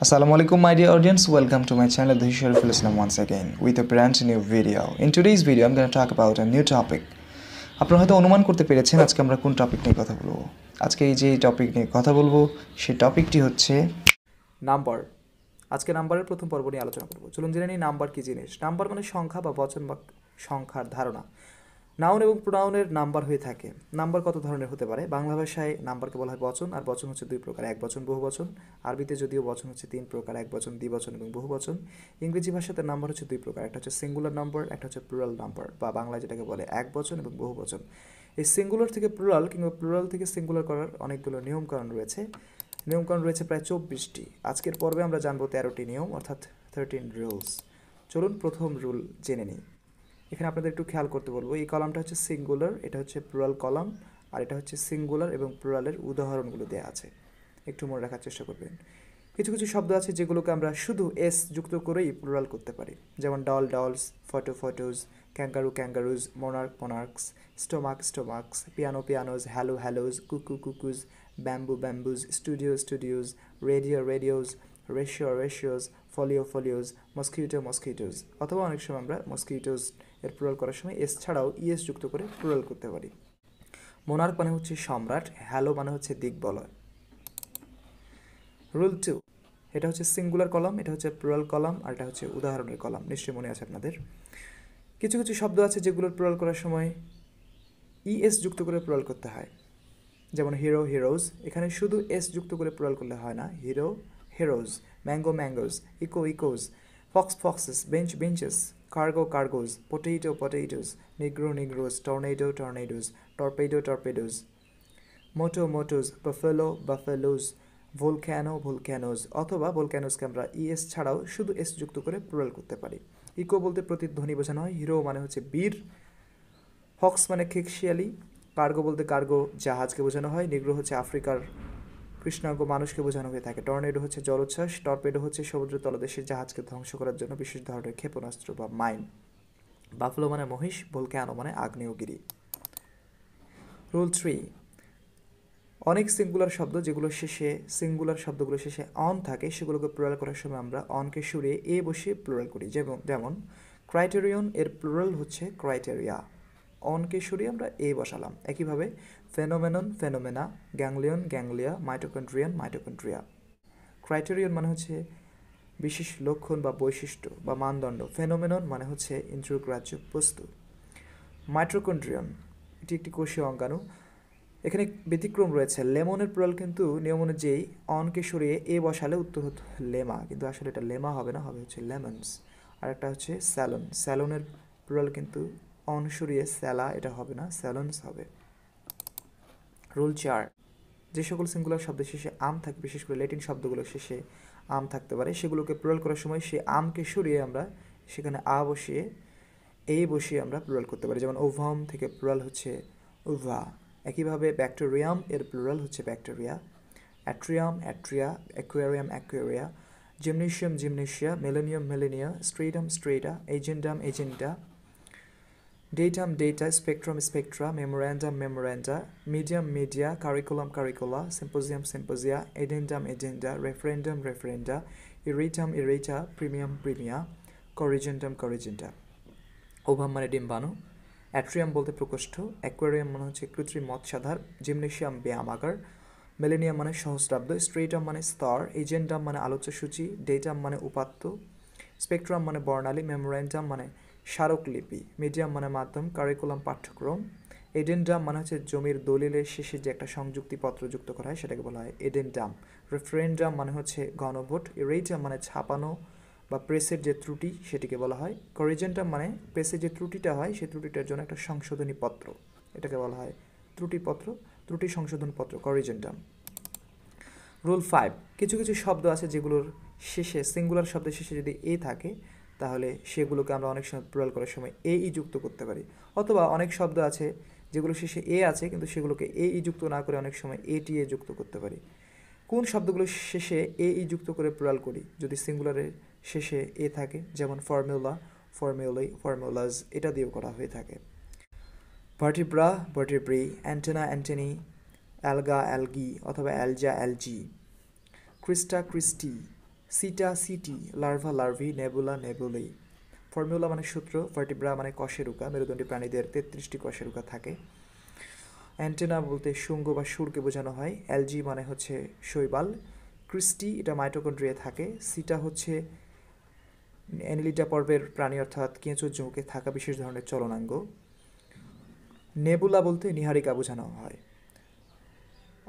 Assalamu alaikum my dear audience welcome to my channel the Shariful Islam once again with a brand new video in today's video I'm going to talk about a new topic আপনারা হয়তো অনুমান করতে পেরেছেন আজকে আমরা কোন topic নিয়ে কথা বলব আজকে এই যে টপিক নিয়ে কথা বলব সেই টপিকটি হচ্ছে নাম্বার আজকে নাম্বারের প্রথম পর্ব নিয়ে আলোচনা করব চলুন জেনে নিই নাম্বার কী জিনিস নাম্বার মানে সংখ্যা বা বচন বা সংখ্যার ধারণা নাউন এবং প্রোনাউনের নাম্বার হয়ে থাকে। নাম্বার কত ধরনের হতে পারে? বাংলা ভাষায় নাম্বারকে বলা হয় বচন, আর বচন হচ্ছে দুই প্রকার, এক বচন, বহু বচন। আরবিতে যদিও বচন হচ্ছে তিন প্রকার, এক বচন, দ্বিবচন এবং বহু বচন। ইংরেজি ভাষাতে নাম্বার হচ্ছে দুই প্রকার, একটা হচ্ছে সিঙ্গুলার নাম্বার একটা হচ্ছে প্লুরাল নাম্বার বা বাংলায় যেটাকে বলে এক বচন এবং বহু বচন। এই সিঙ্গুলার থেকে প্লুরাল কিংবা প্লুরাল থেকে সিঙ্গুলার করার অনেকগুলো নিয়মকানুন রয়েছে। নিয়মকানুন রয়েছে প্রায় চব্বিশটি। আজকের পর্বে আমরা জানব তেরোটি নিয়ম, অর্থাৎ থার্টিন রুলস চলুন প্রথম রুল জেনে নিই। এখানে আপনাদের একটু খেয়াল করতে বলব। এই কলামটা হচ্ছে সিঙ্গুলার এটা হচ্ছে প্লুরাল কলাম, আর এটা হচ্ছে সিঙ্গুলার এবং প্লুরালের উদাহরণগুলো দেওয়া আছে। একটু মনে রাখার চেষ্টা করবেন। কিছু কিছু শব্দ আছে যেগুলোকে আমরা শুধু এস যুক্ত করেই প্লুরাল করতে পারি। যেমন doll dolls photo photos kangaroo kangaroos monarch monarchs stomach stomachs piano pianos halo halos cuckoo cuckoos bamboo bamboos studio studios radio radios ratio ratios folio folios mosquito mosquitoes অথবা অনেক সময় আমরা মস্কিউটোজ এর প্লুরাল করার সময় এস ছাড়াও ইএস যুক্ত করে প্লুরাল করতে পারি। মোনার্ক মানে হচ্ছে সম্রাট হ্যালো মানে হচ্ছে দিকবলয়। রুল টু এটা হচ্ছে সিঙ্গুলার কলাম এটা হচ্ছে প্লুরাল কলাম আর এটা হচ্ছে উদাহরণের কলাম নিশ্চয়ই মনে আছে আপনাদের। কিছু কিছু শব্দ আছে যেগুলোর প্লুরাল করার সময় ইএস যুক্ত করে প্লুরাল করতে হয়। যেমন হিরো হিরোজ এখানে শুধু এস যুক্ত করে প্লুরাল করলে হয় না hero heroes mango mangoes echo echoes fox foxes bench benches cargo cargoes potato potatoes negro negroes tornado tornadoes torpedo torpedoes motto mottoes buffalo buffaloes volcano volcanoes অথবা ভোলক্যানোজকে আমরা ইএস ছাড়াও শুধু এস যুক্ত করে প্লুরাল করতে পারি। ইকো বলতে প্রতিধ্বনি বোঝানো হয় হিরো মানে হচ্ছে বীর ফক্স মানে খেকশিয়ালি কার্গো বলতে কার্গো জাহাজকে বোঝানো হয় নিগ্রো হচ্ছে আফ্রিকার কৃষ্ণাঙ্গ মানুষকে বোঝানো হয়ে থাকে। টর্নেডো হচ্ছে জলোচ্ছ্বাস, টর্পেডো হচ্ছে সমুদ্র তলদেশের জাহাজকে ধ্বংস করার জন্য বিশেষ ধরনের ক্ষেপণাস্ত্র বা মাইন। বাফলো মানে মহিষ ভোলক্যানো মানে আগ্নেয়গিরি রুল থ্রি, অনেক সিঙ্গুলার শব্দ যেগুলো শেষে, সিঙ্গুলার শব্দগুলো শেষে অন থাকে, সেগুলোকে প্লুরাল করার সময় আমরা অনকে সরিয়ে এ বসিয়ে প্লুরাল করি। যেমন যেমন ক্রাইটেরিয়ন এর প্লুরাল হচ্ছে ক্রাইটেরিয়া অনকে সরিয়ে আমরা এ বসালাম। একইভাবে phenomenon, phenomena, ganglion, ganglia mitochondrion mitochondria criterion মানে হচ্ছে বিশেষ লক্ষণ বা বৈশিষ্ট্য বা মানদণ্ড। ফেনোমেনন মানে হচ্ছে ইন্দ্রগ্রাহ্য বস্তু। মাইট্রোকন্ট্রিয়ন এটি একটি কোষীয় অঙ্গাণু। এখানে ব্যতিক্রম রয়েছে। লেমনের প্লুরাল কিন্তু নিয়ম অনুযায়ী অনকে সরিয়ে এ বসালে উত্তর হতো লেমা, কিন্তু আসলে এটা লেমা হবে না, হবে হচ্ছে লেমনস। আর একটা হচ্ছে স্যালন। স্যালনের প্লুরাল কিন্তু অন সরিয়ে স্যালা, এটা হবে না, স্যালন্স হবে। রুল চার, যে সকল সিঙ্গুলার শব্দের শেষে আম থাকে, বিশেষ করে ল্যাটিন শব্দগুলো শেষে আম থাকতে পারে, সেগুলোকে প্লুরাল করার সময় সে আমকে সরিয়ে আমরা সেখানে আ বসিয়ে এই বসিয়ে আমরা প্লুরাল করতে পারি। যেমন ওভাম থেকে প্লুরাল হচ্ছে উভা। একইভাবে ব্যাকটেরিয়াম, এর প্লুরাল হচ্ছে bacteria. Atrium, atria, aquarium, aquaria. Gymnasium, gymnasia. Millennium, millennia. Stratum, strata. Agendum, agenda. Datum data spectrum spectra memorandum memoranda medium media curriculum curricula symposium symposia addendum addenda referendum referenda erratum errata premium premia corrigendum corrigenda ovum মানে ডিম্বাণু atrium বলতে প্রকোষ্ঠ aquarium মানে হচ্ছে কৃত্রিম মৎস্যাধার gymnasium ব্যায়ামাগার millennium মানে সহস্রাব্দ স্ট্রেটাম মানে স্তর এজেন্ডাম মানে আলোচ্য সূচি ডেটাম মানে উপাত্ত স্পেকট্রাম মানে বর্ণালী মেমোরেন্ডাম মানে স্মারকলিপি মিডিয়াম মানে মাধ্যম কারিকুলাম পাঠ্যক্রম। এডেন্ডাম মানে হচ্ছে জমির দলিলের শেষে যে একটা সংযুক্তিপত্র যুক্ত করা হয় সেটাকে বলা হয় এডেন্ডাম রেফারেন্ডাম মানে হচ্ছে গণভোট ইরেটাম মানে ছাপানো বা প্রেসের যে ত্রুটি সেটিকে বলা হয়। করিজেন্টাম মানে প্রেসের যে ত্রুটিটা হয় সেই ত্রুটিটার জন্য একটা সংশোধনী পত্র, এটাকে বলা হয় ত্রুটিপত্র, ত্রুটি সংশোধন পত্র করিজেন্টাম রুল ফাইভ কিছু কিছু শব্দ আছে যেগুলোর শেষে সিঙ্গুলার শব্দের শেষে যদি এ থাকে তাহলে সেগুলোকে আমরা অনেক সময় প্লুরাল করার সময় এ ই যুক্ত করতে পারি। অথবা অনেক শব্দ আছে, যেগুলো শেষে এ আছে, কিন্তু সেগুলোকে এ ই যুক্ত না করে অনেক সময় এ টি এ যুক্ত করতে পারি। কোন শব্দগুলো শেষে এ ই যুক্ত করে প্লুরাল করি? যদি সিঙ্গুলারের শেষে এ থাকে, যেমন ফর্মুলা ফর্মুলাই ফর্মুলাজ এটা দিয়েও করা হয়ে থাকে। Vertebra vertebrae antenna antennae alga algae অথবা alga algae crista cristae seta, setae, larva, larvae, nebula, nebulae. Formula মানে সূত্র, ভার্টিব্রা মানে কশেরুকা মেরুদণ্ডী প্রাণীদের তেত্রিশটি কশেরুকা থাকে। অ্যান্টেনা বলতে শুঙ্গ বা সুরকে বোঝানো হয় এলজি মানে হচ্ছে শৈবাল। ক্রিস্টি, এটা মাইটোকন্ড্রিয়া থাকে। সিটা হচ্ছে অ্যানিলিটা পর্বের প্রাণী অর্থাৎ কেঁচোর জমুকে থাকা বিশেষ ধরনের চলনাঙ্গ। নেবুলা বলতে নিহারিকা বোঝানো হয়।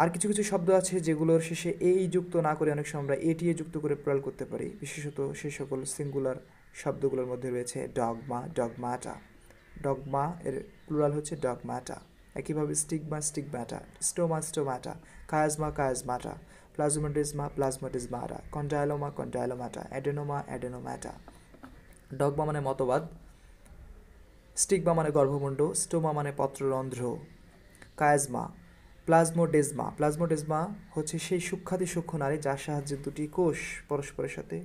আর কিছু কিছু শব্দ আছে যেগুলোর শেষে এই যুক্ত না করে অনেক সময় আমরা এটিএ যুক্ত করে প্রয়োগ করতে পারি। বিশেষত সেই সকল সিঙ্গুলার শব্দগুলোর মধ্যে রয়েছে ডগমা ডগমাটা ডগমা এর প্লুরাল হচ্ছে ডগমাটা একইভাবে stigma stigmata stoma stomata chiasma chiasmata plasmodesma plasmodesmata condyloma condylomata adenoma adenomata dogma মানে মতবাদ। স্টিগমা মানে গর্ভমুণ্ড। স্টোমা মানে পত্ররন্ধ্র। কায়াজমা প্লাজমোডেজমা। প্লাজমোডেজমা হচ্ছে সেই সূক্ষাতি সূক্ষ্ম নারী যার সাহায্যে দুটি কোষ পরস্পরের সাথে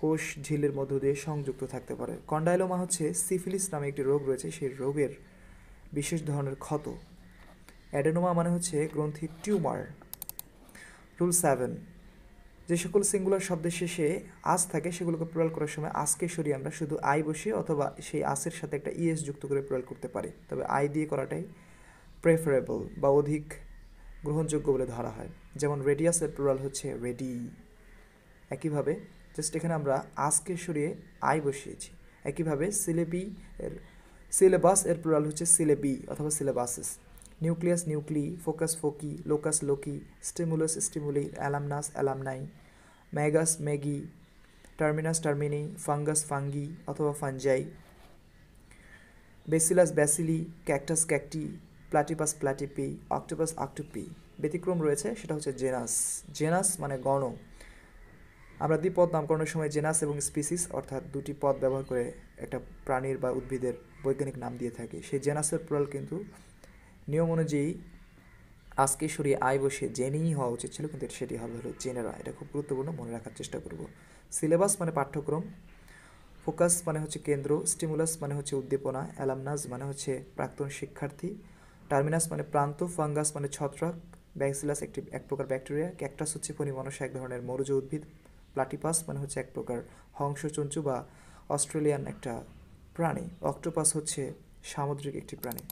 কোষ ঝিলের মধ্য দিয়ে সংযুক্ত থাকতে পারে। কন্ডাইলোমা হচ্ছে সিফিলিস নামে একটি রোগ রয়েছে, সেই রোগের বিশেষ ধরনের ক্ষত। অ্যাডেনোমা মানে হচ্ছে গ্রন্থি টিউমার। রুল সেভেন, যে সকল সিঙ্গুলার শব্দের শেষে আস থাকে, সেগুলোকে প্রয়োগ করার সময় আজকে সরিয়ে আমরা শুধু আই বসিয়ে অথবা সেই আসের সাথে একটা ইএস যুক্ত করে প্রয়োগ করতে পারি। তবে আই দিয়ে করাটাই প্রেফারেবল বা অধিক গ্রহণযোগ্য বলে ধরা হয়। যেমন রেডিয়াসের প্লুরাল হচ্ছে রেডি একইভাবে জাস্ট এখানে আমরা আজকে সরিয়ে আই বসিয়েছি। একইভাবে সিলেবি এর সিলেবাস এর প্লুরাল হচ্ছে সিলেবি অথবা syllabuses nucleus nuclei focus foci locus loci stimulus stimuli alumnus alumni magus magi terminus termini fungus fungi অথবা fungi bacillus bacilli cactus cacti platypus platypi octopus octopi ব্যতিক্রম রয়েছে, সেটা হচ্ছে জেনাস জেনাস মানে গণ। আমরা দ্বিপদ নামকরণের সময় জেনাস এবং স্পিসিস অর্থাৎ দুটি পদ ব্যবহার করে একটা প্রাণীর বা উদ্ভিদের বৈজ্ঞানিক নাম দিয়ে থাকি। সেই জেনাসের প্রাল কিন্তু নিয়ম অনুযায়ী আজকে সরিয়ে আয় বসে জেনেই হওয়া উচিত ছিল, কিন্তু সেটি হবে হলো জেনেরা এটা খুব গুরুত্বপূর্ণ, মনে রাখার চেষ্টা করব। সিলেবাস মানে পাঠ্যক্রম। ফোকাস মানে হচ্ছে কেন্দ্র। স্টিমুলাস মানে হচ্ছে উদ্দীপনা। অ্যালামনাস মানে হচ্ছে প্রাক্তন শিক্ষার্থী। টার্মিনাস মানে প্রান্ত, ফাঙ্গাস মানে ছত্রাক, ব্যাক্সিলাস একটি, এক প্রকার ব্যাকটেরিয়া, ক্যাকটাস হচ্ছে পনিমনসা এক ধরনের মরুজ উদ্ভিদ, প্লাটিপাস মানে হচ্ছে এক প্রকার হংসচঞ্চু বা অস্ট্রেলিয়ান একটা প্রাণী, অক্টোপাস হচ্ছে সামুদ্রিক একটি প্রাণী।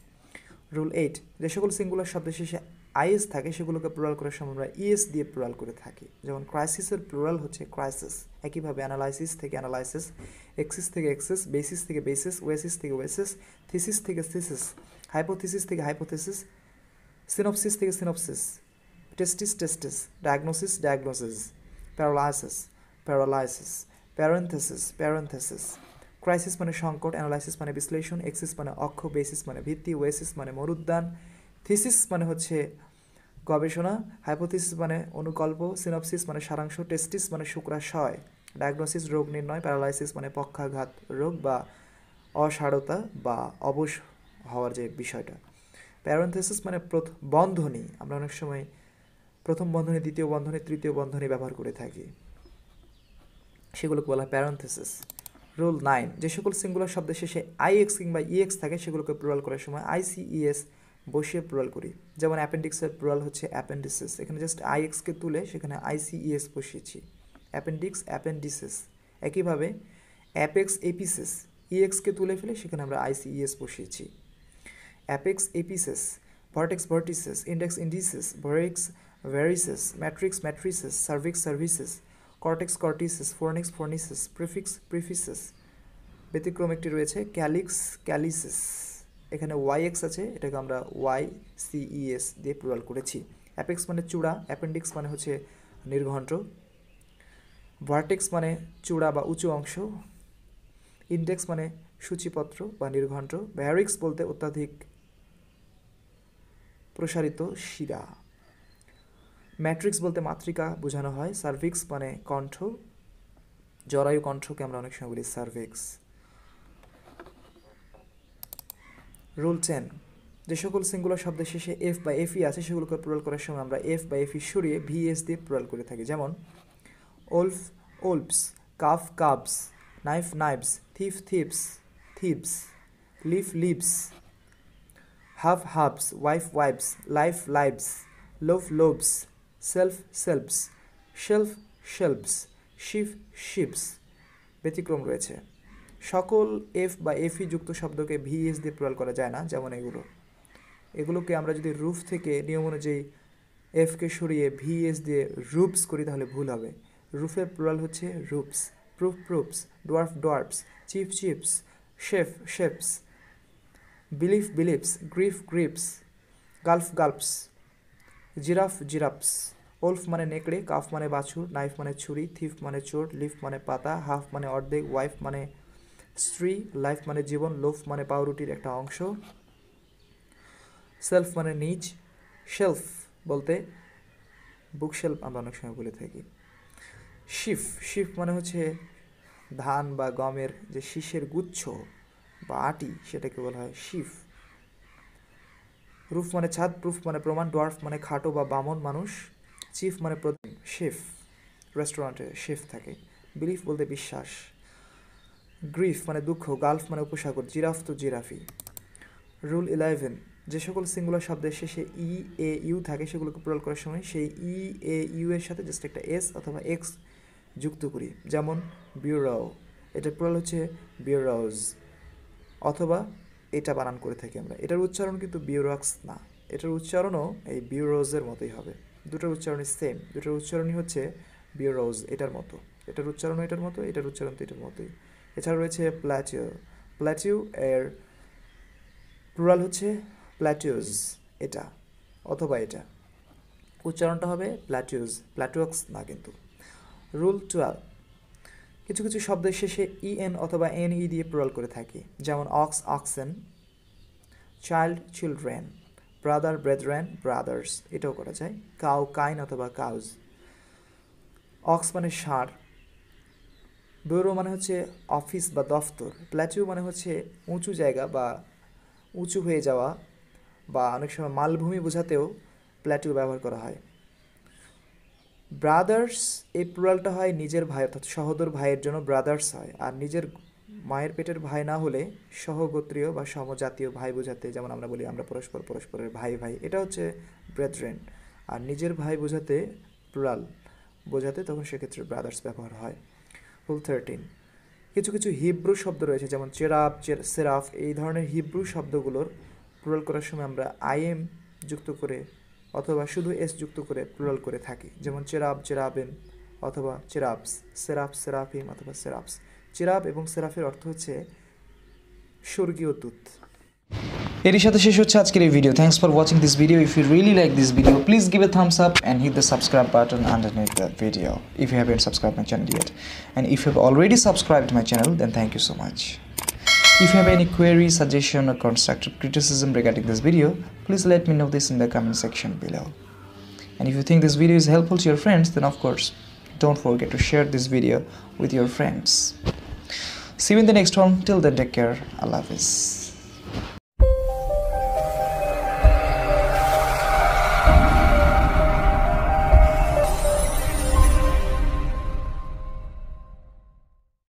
রুল এইট, যে সকল সিঙ্গুলার শব্দের শেষে আইএস থাকে, সেগুলোকে প্লুরাল করার সময় আমরা ইএস দিয়ে প্লুরাল করে থাকি। যেমন ক্রাইসিসের প্লুরাল হচ্ছে ক্রাইসিস একইভাবে অ্যানালাইসিস থেকে অ্যানালাইসিস এক্সিস থেকে এক্সিস বেসিস থেকে বেসিস ওয়েসিস থেকে ওয়েসিস থিসিস থেকে থিসিস হাইপোথিসিস থেকে হাইপোথিসিস সিনোপসিস থেকে synopses testis testes diagnosis diagnoses paralysis paralyses parenthesis parentheses crisis মানে সংকট অ্যানালাইসিস মানে বিশ্লেষণ এক্সিস মানে অক্ষ বেসিস মানে ভিত্তি ওয়েসিস মানে মরুদ্যান থিসিস মানে হচ্ছে গবেষণা হাইপোথিসিস মানে অনুকল্প সিনপসিস মানে সারাংশ টেস্টিস মানে শুক্রাশয় ডায়াগনোসিস রোগ নির্ণয় প্যারালাইসিস মানে পক্ষাঘাত রোগ বা অসারতা বা অবশ হওয়ার যে বিষয়টা। প্যারেন্থেসিস মানে বন্ধনী। আমরা অনেক সময় প্রথম বন্ধনী, দ্বিতীয় বন্ধনী, তৃতীয় বন্ধনী ব্যবহার করে থাকি। সেগুলোকে বলা হয় প্যারেন্থেসিস রুল নাইন যে সকল সিঙ্গুলার শব্দের শেষে আইএক্স কিংবা ইএক্স থাকে, সেগুলোকে প্লুরাল করার সময় আইসিইএস বসিয়ে প্লুরাল করি। যেমন অ্যাপেন্ডিক্সের প্লুরাল হচ্ছে অ্যাপেন্ডিসিস এখানে জাস্ট আইএক্সকে তুলে সেখানে আইসিইএস বসিয়েছি। অ্যাপেন্ডিক্স অ্যাপেন্ডিসিস একইভাবে অ্যাপেক্স এপিসিস ইএক্সকে তুলে ফেলে সেখানে আমরা আইসিইএস বসিয়েছি। Apex apices vortex vortices index indices varix varices matrix matrices cervix cervices cortex cortices fornix fornices prefix prefices ব্যতিক্রম একটি রয়েছে ক্যালিক্স ক্যালিসিস। এখানে ওয়াই এক্স আছে, এটাকে আমরা ওয়াই সিইএস দিয়ে প্লুরাল করেছি। অ্যাপেক্স মানে চূড়া, অ্যাপেন্ডিক্স মানে হচ্ছে নির্ঘণ্ট। ভার্টেক্স মানে চূড়া বা উঁচু অংশ। ইন্ডেক্স মানে সূচিপত্র বা নির্ঘণ্ট। ভ্যারিক্স বলতে অত্যাধিক প্রসারিত শিরা। ম্যাট্রিক্স বলতে মাতৃকা বোঝানো হয়। সার্ভিক্স মানে কণ্ঠ। জরায়ু কণ্ঠকে আমরা অনেক সময় বলি সার্ভিক্স রুল টেন যে সকল সিঙ্গুলার শব্দের শেষে এফ বা এফই আছে, সেগুলোকে প্লুরাল করার সময় আমরা এফ বা এফই সরিয়ে ভিএস দিয়ে প্লুরাল করে থাকি। যেমন, wolf, wolves, calf, calves, knife knives thief, thieves thieves, leaf leaves half halves wife wives life lives loaf loaves self selves shelf shelves chief chiefs ব্যতিক্রম রয়েছে। সকল এফ বা এফই যুক্ত শব্দকে ভিএস দিয়ে প্রয়াল করা যায় না, যেমন এগুলো। এগুলোকে আমরা যদি রুফ থেকে নিয়ম অনুযায়ী এফকে সরিয়ে ভিএস দিয়ে রুপস করি, তাহলে ভুল হবে। রুফের প্লুরাল হচ্ছে roofs. Proof proofs dwarf dwarfs chief chiefs chef chefs belief beliefs grief griefs gulf gulfs giraffe giraffes wolf মানে নেকড়ে কাফ মানে বাছুর নাইফ মানে ছুরি থিফ মানে চোর লিফ মানে পাতা হাফ মানে অর্ধেক ওয়াইফ মানে স্ত্রী লাইফ মানে জীবন লোফ মানে পাউরুটির একটা অংশ সেলফ মানে নিজ শেলফ বলতে বুক শেলফ আমরা অনেক সময় বলে থাকি শিফ শিফ মানে হচ্ছে ধান বা গমের যে শীষের গুচ্ছ বা আটি সেটাকে বলা হয় শিফ। রুফ মানে ছাদ, প্রুফ মানে প্রমাণ, ডোয়ার্ফ মানে খাটো বা বামন মানুষ, চিফ মানে প্রধান শেফ, রেস্টুরেন্টে শেফ থাকে। বিলিফ বলতে বিশ্বাস। গ্রিফ মানে দুঃখ, গালফ মানে উপসাগর, জিরাফ তো জিরাফি রুল ইলেভেন, যে সকল সিঙ্গুলার শব্দের শেষে ই এ ইউ থাকে, সেগুলোকে প্রয়োগ করার সময় সেই ই এ ইউ এর সাথে জাস্ট একটা এস অথবা এক্স যুক্ত করি। যেমন বিউরাও এটার প্রয়োগ হচ্ছে বিউরাউজ অথবা এটা বানান করে থাকি আমরা। এটার উচ্চারণ কিন্তু বিউরক্স না। এটার উচ্চারণও এই বিউরোজের মতোই হবে। দুটোর উচ্চারণই সেম দুটোর উচ্চারণই হচ্ছে বিউরোজ এটার মতো। এটার উচ্চারণও এটার মতো, এটার উচ্চারণ তো এটার মতোই। এছাড়া রয়েছে প্ল্যাটিউ প্ল্যাটিউ এর প্লুরাল হচ্ছে প্ল্যাটিউজ এটা অথবা এটা। উচ্চারণটা হবে প্ল্যাটিউজ প্ল্যাটুয়াক্স না কিন্তু। রুল টুয়েলভ কিছু কিছু শব্দের শেষে ই এন অথবা এন ই দিয়ে প্লুরাল করে থাকি। যেমন ox oxen child children brother brethren brothers এটাও করা যায়। কাউ কাইন অথবা কাউজ অক্স মানে ষাঁড়। ব্যুরো মানে হচ্ছে অফিস বা দফতর। প্ল্যাটিউ মানে হচ্ছে উঁচু জায়গা বা উঁচু হয়ে যাওয়া বা অনেক সময় মালভূমি বোঝাতেও প্ল্যাটিউ ব্যবহার করা হয়। ব্রাদার্স এই প্লুরালটা হয় নিজের ভাই, অর্থাৎ সহোদর ভাইয়ের জন্য ব্রাদার্স হয়। আর নিজের মায়ের পেটের ভাই না হলে সহগোত্রীয় বা সমজাতীয় ভাই বোঝাতে যেমন আমরা বলি আমরা পরস্পর পরস্পরের ভাই ভাই, এটা হচ্ছে ব্রেথরেন। আর নিজের ভাই বোঝাতে প্লুরাল, বোঝাতে তখন সেক্ষেত্রে ব্রাদার্স ব্যবহার হয়। Rule thirteen. কিছু কিছু হিব্রু শব্দ রয়েছে, যেমন চেরাপ সেরাফ, এই ধরনের হিব্রু শব্দগুলোর প্লুরাল করার সময় আমরা আইএম যুক্ত করে অথবা শুধু এস যুক্ত করে প্লুরাল করে থাকি। যেমন চেরাব, চেরাবেন অথবা চেরাপস সেরাফ, সেরাফিম অথবা সেরাপস। চেরাব এবং সেরাফের অর্থ হচ্ছে স্বর্গীয় দূত। এরই সাথে শেষ হচ্ছে আজকের এই video thanks for watching this video if you really like this video please give a thumbs up and hit the subscribe button underneath the video, if you haven't subscribed my channel yet. And if you have already subscribed my channel, then thank you so much. If you have any query suggestion or constructive criticism regarding this video please let me know this in the comment section below. And if you think this video is helpful to your friends then of course don't forget to share this video with your friends. See you in the next one. Till then take care. Allah hafiz